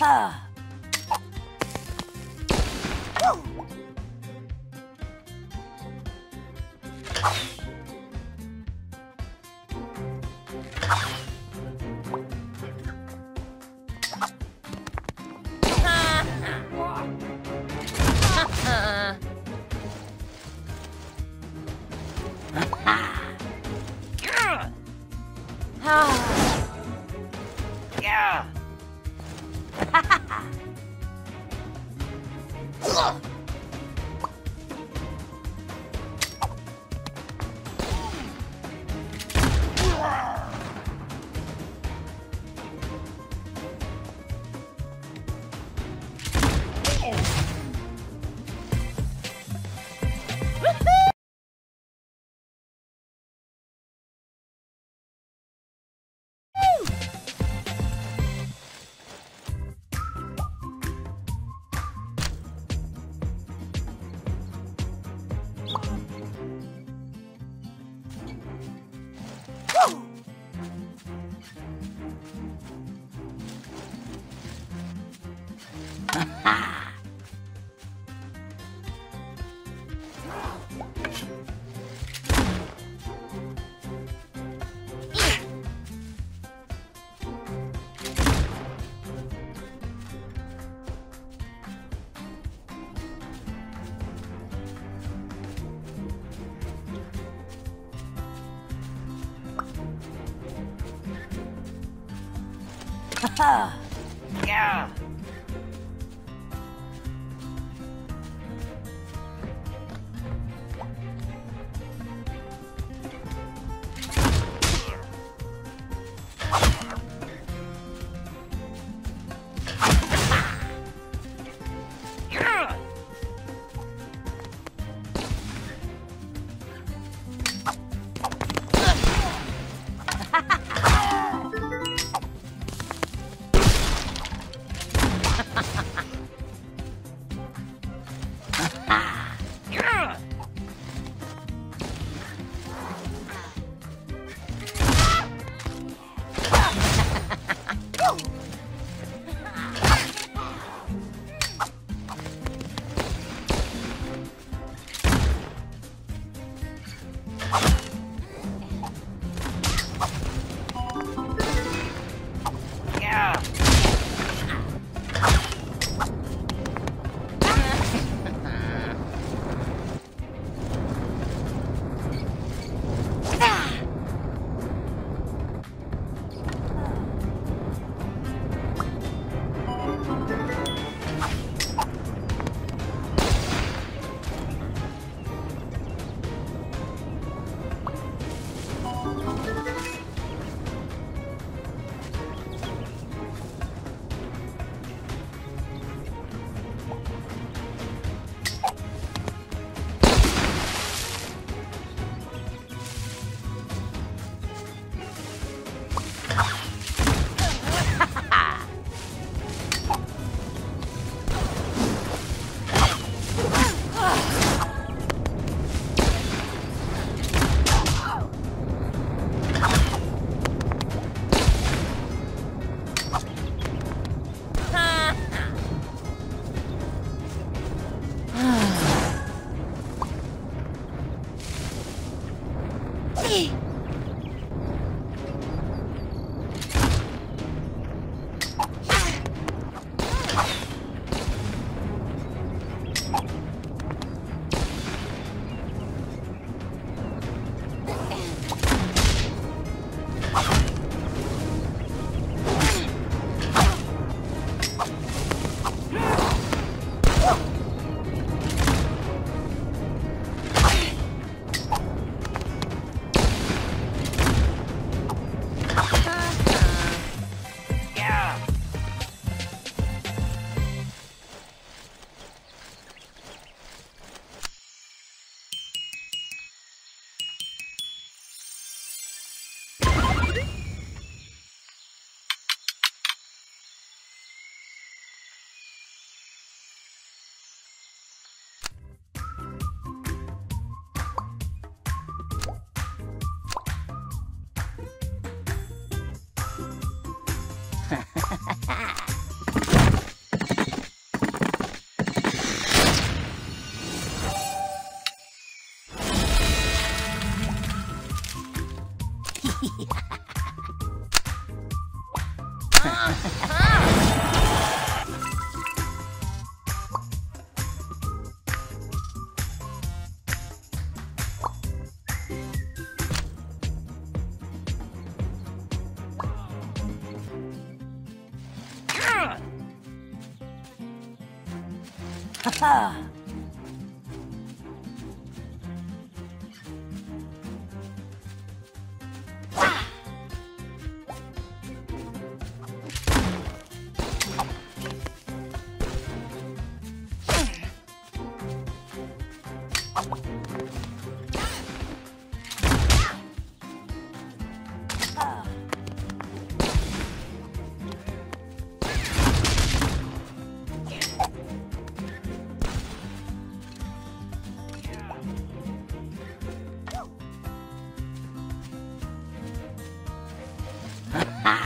Ha ha ha ha ha Okay. Ha ha! Ha!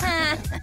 Ha